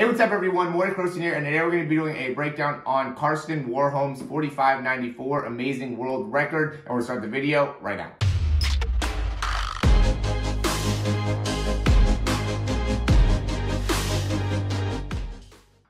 Hey, what's up everyone? Morey Croson here, and today we're going to be doing a breakdown on Karsten Warholm's 45.94 Amazing World Record, and we're going to start the video right now.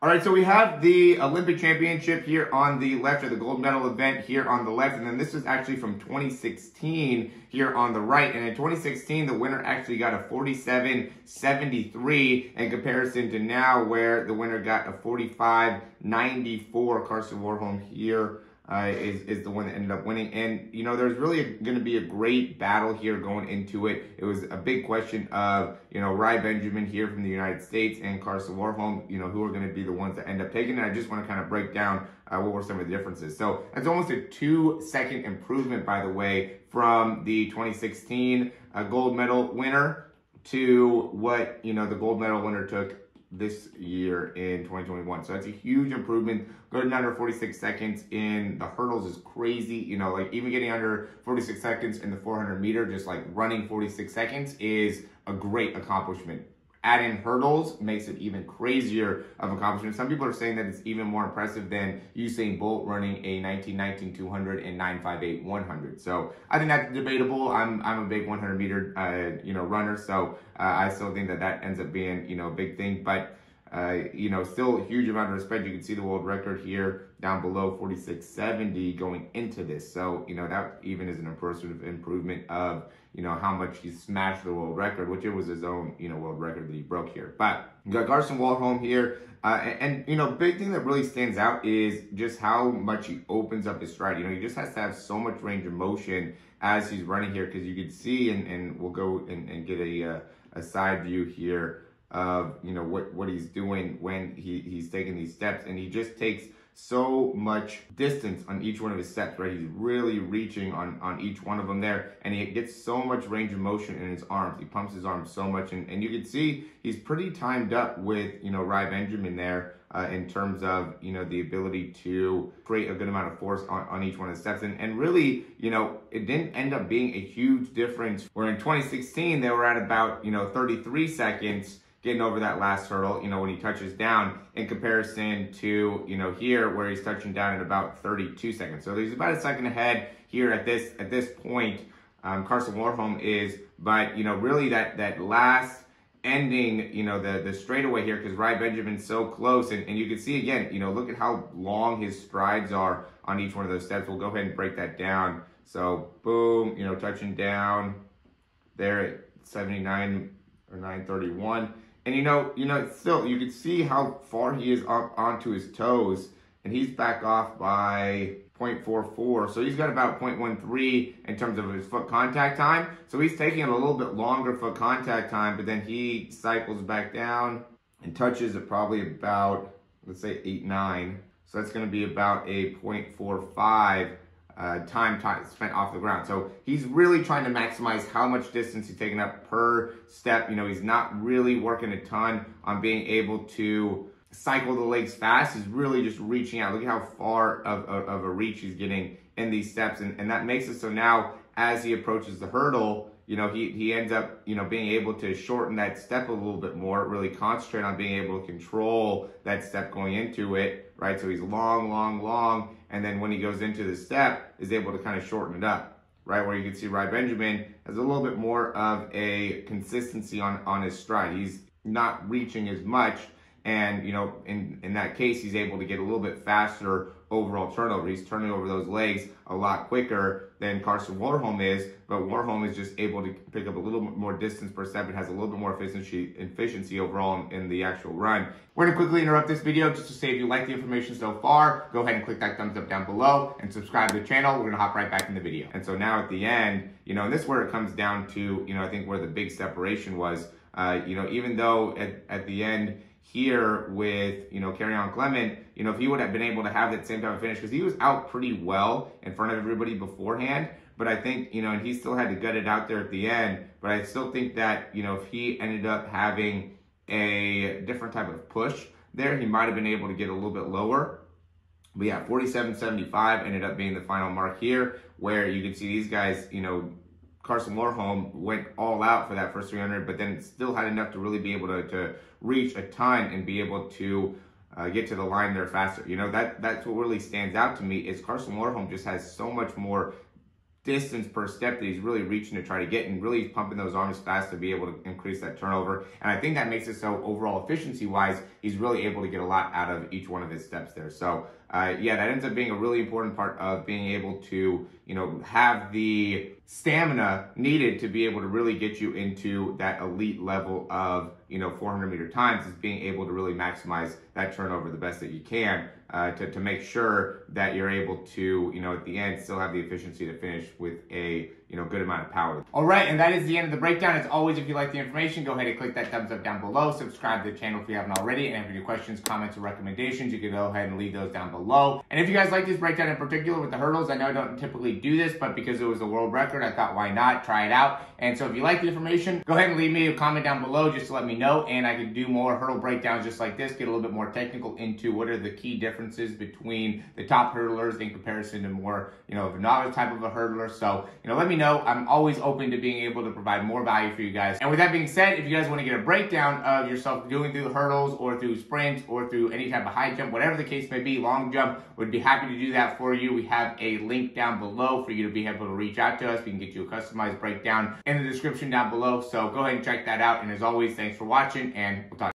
All right, so we have the Olympic Championship here on the left, or the gold medal event here on the left, and then this is actually from 2016 here on the right. And in 2016, the winner actually got a 47.73 in comparison to now, where the winner got a 45.94. Karsten Warholm here uh, is, is the one that ended up winning. And, you know, there's really going to be a great battle here going into it. It was a big question of, you know, Rai Benjamin here from the United States and Karsten Warholm, you know, who are going to be the ones that end up taking it. I just want to kind of break down uh, what were some of the differences. So it's almost a two second improvement, by the way, from the 2016 uh, gold medal winner to what, you know, the gold medal winner took this year in 2021. So that's a huge improvement. Going under 46 seconds in the hurdles is crazy. You know, like even getting under 46 seconds in the 400 meter, just like running 46 seconds is a great accomplishment add in hurdles makes it even crazier of accomplishment. Some people are saying that it's even more impressive than Usain Bolt running a 1919 200 and 958 100. So I think that's debatable. I'm I'm a big 100 meter uh, you know runner, so uh, I still think that that ends up being you know a big thing, but. Uh, you know, still a huge amount of respect. You can see the world record here down below 4670 going into this. So, you know, that even is an impressive improvement of, you know, how much he smashed the world record, which it was his own, you know, world record that he broke here. But you got Karsten Warholm here. Uh, and, and, you know, big thing that really stands out is just how much he opens up his stride. You know, he just has to have so much range of motion as he's running here because you can see, and, and we'll go and, and get a, uh, a side view here of you know what what he's doing when he he's taking these steps. And he just takes so much distance on each one of his steps right? He's really reaching on on each one of them there. And he gets so much range of motion in his arms. He pumps his arms so much. And, and you can see he's pretty timed up with you know Rai Benjamin there uh, in terms of you know the ability to create a good amount of force on, on each one of the steps. And, and really you know it didn't end up being a huge difference where in 2016 they were at about you know 33 seconds getting over that last hurdle, you know, when he touches down in comparison to, you know, here where he's touching down at about 32 seconds. So he's about a second ahead here at this at this point. Um, Karsten Warholm is, but you know, really that that last ending, you know, the the straightaway here because Rai Benjamin's so close, and, and you can see again, you know, look at how long his strides are on each one of those steps. We'll go ahead and break that down. So boom, you know, touching down there at 79 or 931 and you know, you know, still you can see how far he is up onto his toes, and he's back off by 0.44. So he's got about 0.13 in terms of his foot contact time. So he's taking a little bit longer foot contact time, but then he cycles back down and touches at probably about, let's say 8, 9. So that's going to be about a 0.45 uh, time, time spent off the ground. So he's really trying to maximize how much distance he's taking up per step. You know, he's not really working a ton on being able to cycle the legs fast. He's really just reaching out. Look at how far of, of, of a reach he's getting in these steps. And, and that makes it so now as he approaches the hurdle, you know, he, he ends up, you know, being able to shorten that step a little bit more, really concentrate on being able to control that step going into it, right? So he's long, long, long, and then when he goes into the step, is able to kind of shorten it up, right? Where you can see Rai Benjamin has a little bit more of a consistency on, on his stride. He's not reaching as much, and, you know, in, in that case, he's able to get a little bit faster overall turnover. He's turning over those legs a lot quicker than Karsten Warholm is, but Warholm is just able to pick up a little bit more distance per step and has a little bit more efficiency, efficiency overall in, in the actual run. We're gonna quickly interrupt this video just to say if you like the information so far, go ahead and click that thumbs up down below and subscribe to the channel. We're gonna hop right back in the video. And so now at the end, you know, and this is where it comes down to, you know, I think where the big separation was, uh, you know, even though at, at the end, here with, you know, Kerron Clement, you know, if he would have been able to have that same type of finish, because he was out pretty well in front of everybody beforehand. But I think, you know, and he still had to gut it out there at the end. But I still think that, you know, if he ended up having a different type of push there, he might have been able to get a little bit lower. But yeah, 47.75 ended up being the final mark here, where you can see these guys, you know, Karsten Warholm went all out for that first 300, but then still had enough to really be able to, to reach a ton and be able to uh, get to the line there faster. You know, that that's what really stands out to me is Karsten Warholm just has so much more distance per step that he's really reaching to try to get and really pumping those arms fast to be able to increase that turnover. And I think that makes it so overall efficiency wise, he's really able to get a lot out of each one of his steps there. So uh, yeah, that ends up being a really important part of being able to, you know, have the stamina needed to be able to really get you into that elite level of, you know, 400 meter times is being able to really maximize that turnover the best that you can uh, to, to make sure that you're able to, you know, at the end still have the efficiency to finish with a, you know, good amount of power. All right, and that is the end of the breakdown. As always, if you like the information, go ahead and click that thumbs up down below. Subscribe to the channel if you haven't already. And if you have any questions, comments, or recommendations, you can go ahead and leave those down below. And if you guys like this breakdown in particular with the hurdles, I know I don't typically do this, but because it was a world record, I thought why not try it out. And so if you like the information, go ahead and leave me a comment down below just to let me know. And I can do more hurdle breakdowns just like this, get a little bit more technical into what are the key differences between the top hurdlers in comparison to more, you know, of a novice type of a hurdler. So, you know, let me know. I'm always open to being able to provide more value for you guys. And with that being said, if you guys want to get a breakdown of yourself doing through the hurdles or through sprints or through any type of high jump, whatever the case may be, long jump, would be happy to do that for you. We have a link down below for you to be able to reach out to us. We can get you a customized breakdown in the description down below. So go ahead and check that out. And as always, thanks for watching and we'll talk